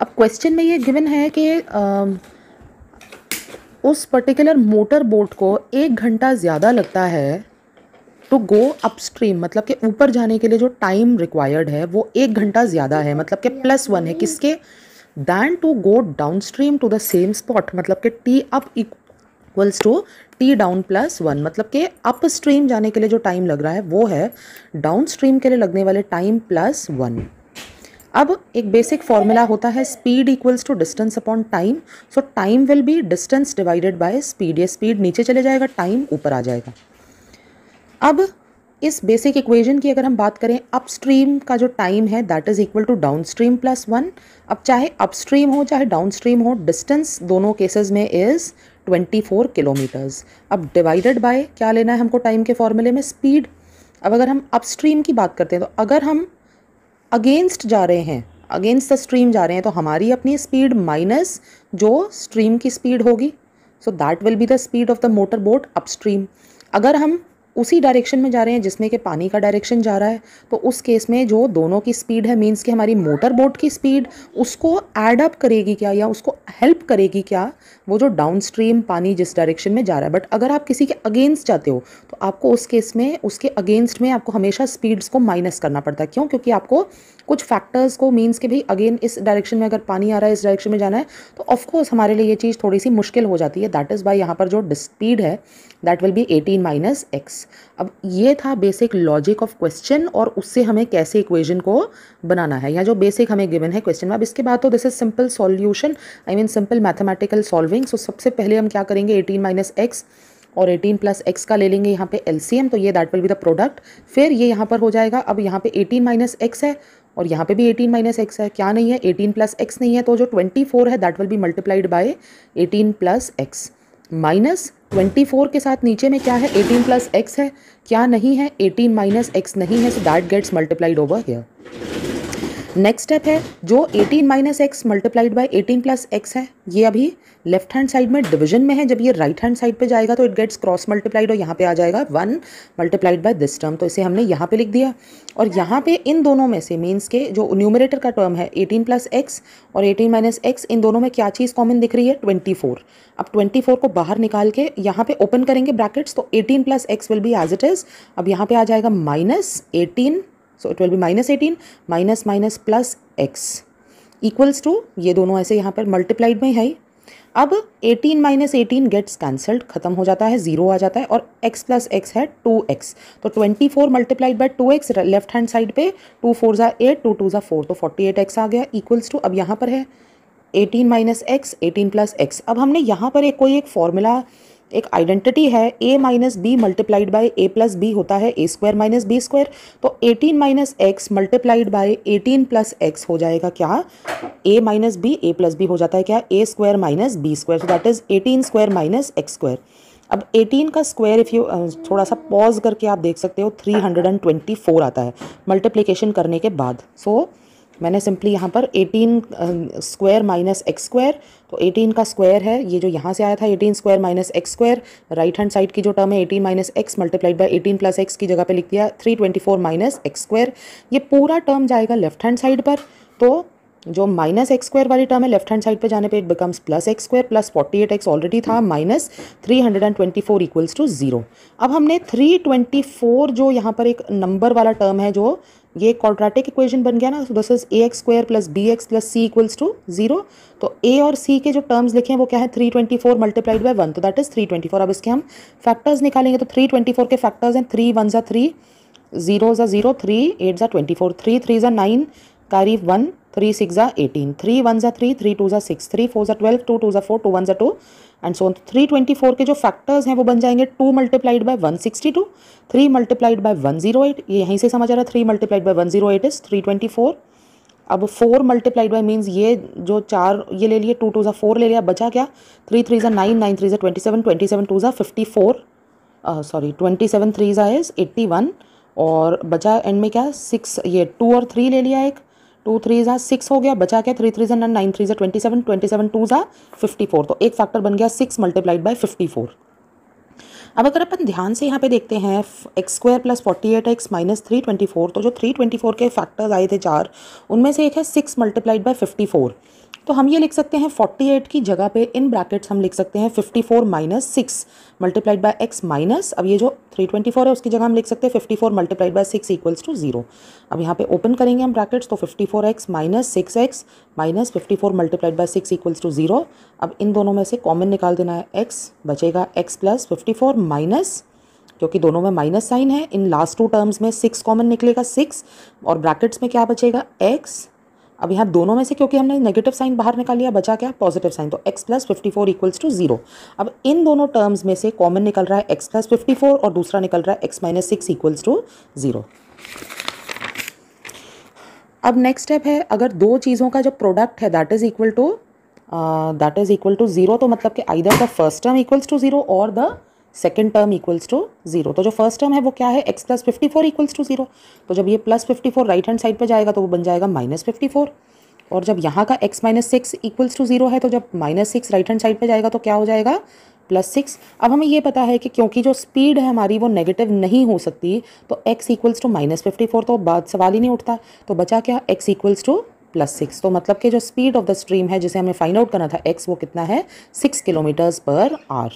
अब क्वेश्चन में ये गिवन है कि उस पर्टिकुलर मोटर बोट को एक घंटा ज़्यादा लगता है टू गो अपस्ट्रीम मतलब कि ऊपर जाने के लिए जो टाइम रिक्वायर्ड है, वो एक घंटा ज़्यादा है मतलब कि प्लस वन है। किसके? Then to go downstream to the same spot मतलब कि T up equals to T down plus one मतलब कि अप स्ट्रीम जाने के लिए जो टाइम लग रहा है, वो है डाउन स्ट्रीम के लिए लगने वाले टाइम प्लस वन अब एक बेसिक फॉर्मूला होता है speed equals to distance upon time so time will be distance divided by speed ये स्पीड नीचे चले जाएगा टाइम ऊपर आ जाएगा. अब इस बेसिक इक्वेशन की अगर हम बात करें अपस्ट्रीम का जो टाइम है that is equal to downstream plus one अब चाहे अपस्ट्रीम हो, चाहे डाउन स्ट्रीम हो डिस्टेंस दोनों केसेस में इज़ 24 किलोमीटर्स अब डिवाइडेड बाय क्या लेना है हमको टाइम के फॉर्मूले में? स्पीड अब अगर हम अपस्ट्रीम की बात करते हैं तो अगर हम अगेंस्ट जा रहे हैं, अगेंस्ट द स्ट्रीम जा रहे हैं तो हमारी अपनी स्पीड माइनस जो स्ट्रीम की स्पीड होगी so that will be the speed of the motor boat upstream अगर हम उसी डायरेक्शन में जा रहे हैं, जिसमें कि पानी का डायरेक्शन जा रहा है। तो उस केस में जो दोनों की स्पीड है मीन्स कि हमारी मोटर बोट की स्पीड उसको एड अप करेगी क्या या उसको हेल्प करेगी क्या, वो जो डाउन स्ट्रीम पानी जिस डायरेक्शन में जा रहा है। बट अगर आप किसी के अगेंस्ट जाते हो तो आपको उस केस में, उसके अगेंस्ट में आपको हमेशा स्पीड्स को माइनस करना पड़ता है। क्यों? क्योंकि आपको कुछ फैक्टर्स को मीन्स के भाई अगेन इस डायरेक्शन में अगर पानी आ रहा है, इस डायरेक्शन में जाना है तो ऑफकोर्स हमारे लिए ये चीज़ थोड़ी सी मुश्किल हो जाती है। दैट इज़ बाई यहाँ पर जो स्पीड है that will be eighteen minus X अब ये था बेसिक लॉजिक ऑफ़ क्वेश्चन और उससे हमें कैसे इक्वेशन को बनाना है। या जो बेसिक हमें गिवन है क्वेश्चन में। अब इसके बाद तो this is simple solution I mean simple mathematical solving so सबसे पहले हम क्या करेंगे? एटीन माइनस एक्स और 18 प्लस एक्स का ले लेंगे यहाँ पे एलसीएम तो ये that will be the product फिर ये यहाँ पर हो जाएगा। अब यहाँ पे 18 माइनस एक्स है और यहाँ पे भी 18 माइनस एक्स है। क्या नहीं है? 18 प्लस एक्स नहीं है। तो जो 24 है that will be multiplied by 18 plus X minus 24 के साथ नीचे में क्या है? 18 प्लस एक्स है। क्या नहीं है? 18 माइनस एक्स नहीं है so that gets multiplied over here next step है, जो 18 minus X multiplied by eighteen plus X है, ये अभी लेफ़्ट हैंड साइड में डिवीज़न में है। जब ये राइट हैंड साइड पे जाएगा तो इट गेट्स क्रॉस मल्टीप्लाइड और यहाँ पे आ जाएगा one multiplied by this term तो इसे हमने यहाँ पे लिख दिया। और यहाँ पे इन दोनों में से मीन्स के जो न्यूमरेटर का टर्म है एटीन प्लस एक्स और एटीन माइनस एक्स इन दोनों में क्या चीज़ कॉमन दिख रही है? ट्वेंटी फोर अब ट्वेंटी फोर को बाहर निकाल के यहाँ पे ओपन करेंगे ब्रैकेट्स तो eighteen plus X will be as it is अब यहाँ पे आ जाएगा minus eighteen so it will be minus eighteen minus minus plus X equals to ये दोनों ऐसे यहाँ पर मल्टीप्लाइड में है अब 18 माइनस एटीन गेट्स कैंसल्ड खत्म हो जाता है ज़ीरो आ जाता है और x प्लस एक्स है 2x तो 24 four multiplied by two X left hand side पे टू फोर ज़ा एट टू टू ज़ा फोर तो 48x एक्स आ गया इक्वल्स टू अब यहाँ पर है 18 minus X eighteen plus X अब हमने यहाँ पर एक कोई एक फॉर्मूला एक आइडेंटिटी है A minus B multiplied by A plus B होता है A square minus B square तो eighteen minus X multiplied by eighteen plus X हो जाएगा क्या? A minus B A plus B हो जाता है क्या? A square minus B square so that is eighteen square minus X square अब 18 का स्क्वायर इफ़ यू थोड़ा सा पॉज करके आप देख सकते हो 324 आता है मल्टीप्लिकेशन करने के बाद. सो so, मैंने सिंपली यहाँ पर 18 स्क्वायर माइनस एक्स स्क्वायर तो 18 का स्क्वायर है, ये जो यहाँ से आया था 18 square minus X square right hand side की जो टर्म है 18 minus X multiplied by 18 plus X की जगह पे लिख दिया 324 माइनस एक्स स्क्वायर ये पूरा टर्म जाएगा लेफ़्ट हैंड साइड पर तो जो माइनस एक्स स्क्वायर वाली टर्म है लेफ़्ट हैंड साइड पे जाने पे it becomes plus X square plus forty eight X already था minus three hundred and twenty four equals to zero अब हमने थ्री ट्वेंटी फोर जो यहाँ पर एक नंबर वाला टर्म है, जो ये क्वाड्रेटिक इक्वेशन बन गया ना this is A X square plus B X plus C equals to zero तो ए और सी के जो टर्म्स लिखे हैं, वो क्या है? Three twenty four multiplied by one so that is three twenty four अब इसके हम फैक्टर्स निकालेंगे तो थ्री ट्वेंटी फोर के फैक्टर्स हैं थ्री वन ज़ा थ्री ज़ीरो ज़ा ज़ीरो थ्री एट ज़ा ट्वेंटी फोर थ्री थ्री ज़ा nine carry one three six ज़ा एटीन थ्री वन ज़ा थ्री थ्री टू ज़ा सिक्स थ्री फोर ज़ा ट्वेल्व टू टू ज़ा फोर टू वन ज़ा two and so three twenty four के जो फैक्टर्स हैं, वो बन जाएँगे two multiplied by one sixty two three multiplied by one zero eight ये यहीं से समझ आ रहा है three multiplied by one zero eight is three twenty four अब फोर मल्टीप्लाइड बाई मीन्स ये जो चार, ये ले लिए टू टू ज़ा फोर ले लिया, बचा क्या? थ्री थ्री ज़ा नाइन नाइन थ्री ज़ा twenty seven twenty seven two ज़ा fifty four sorry twenty seven three ज़ा इज़ एट्टी वन और बचा एंड में क्या? सिक्स ये टू और थ्री ले लिया एक टू थ्री ज़ा सिक्स हो गया, बचा क्या? थ्री थ्री ज़ा नाइन थ्री ज़ा twenty seven twenty seven two ज़ा फिफ्टी फोर तो एक फैक्टर बन गया six multiplied by fifty four अब अगर अपन ध्यान से यहाँ पे देखते हैं X square plus forty eight X minus three twenty four तो जो थ्री ट्वेंटी फोर के फैक्टर्स आए थे चार, उनमें से एक है six multiplied by fifty four तो हम ये लिख सकते हैं 48 की जगह पे इन ब्रैकेट्स हम लिख सकते हैं 54 four minus six multiplied by X minus अब ये जो 324 है, उसकी जगह हम लिख सकते हैं 54 four multiplied by six equals to zero अब यहाँ पे ओपन करेंगे हम ब्रैकेट्स तो 54x four X minus six X minus fifty four multiplied by six equals to zero अब इन दोनों में से कॉमन निकाल देना है एक्स बचेगा X plus fifty four minus क्योंकि दोनों में माइनस साइन है। इन लास्ट टू टर्म्स में सिक्स कॉमन निकलेगा सिक्स और ब्रैकेट्स में क्या बचेगा? एक्स अब यहाँ दोनों में से क्योंकि हमने नेगेटिव साइन बाहर निकाल लिया, बचा क्या? पॉजिटिव साइन तो x plus fifty four equals to zero अब इन दोनों टर्म्स में से कॉमन निकल रहा है x प्लस फिफ्टी फोर और दूसरा निकल रहा है x minus six equals to zero अब नेक्स्ट स्टेप है, अगर दो चीज़ों का जो प्रोडक्ट है that is equal to that is equal to zero तो मतलब कि either the first term equals to zero और the second term equals to zero तो जो फ़र्स्ट टर्म है, वो क्या है? X plus fifty four equals to zero तो जब ये plus fifty four right hand side पर जाएगा तो वो बन जाएगा माइनस फिफ्टी फोर और जब यहाँ का X minus six equals to zero है तो जब minus six right hand side पर जाएगा तो क्या हो जाएगा? प्लस सिक्स अब हमें ये पता है कि क्योंकि जो स्पीड है हमारी, वो नेगेटिव नहीं हो सकती तो X equals to minus fifty four तो बात सवाल ही नहीं उठता। तो बचा क्या? X equals to plus six तो मतलब कि जो स्पीड ऑफ़ द स्ट्रीम है, जिसे हमें फाइंड आउट करना था एक्स वो कितना है? Six kilometres per hour